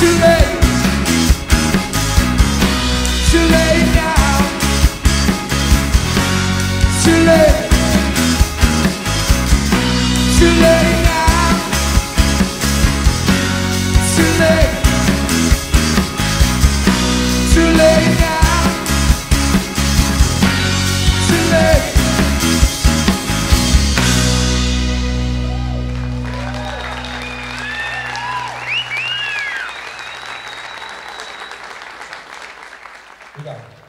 too late, too late now, too late, too late now, too late. Obrigado.